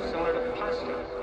similar to pasta.